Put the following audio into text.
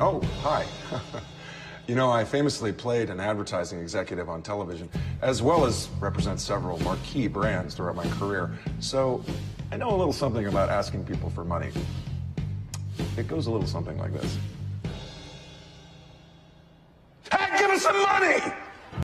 Oh, hi. you know, I famously played an advertising executive on television, as well as represent several marquee brands throughout my career. So I know a little something about asking people for money. It goes a little something like this. Hey, give us some money!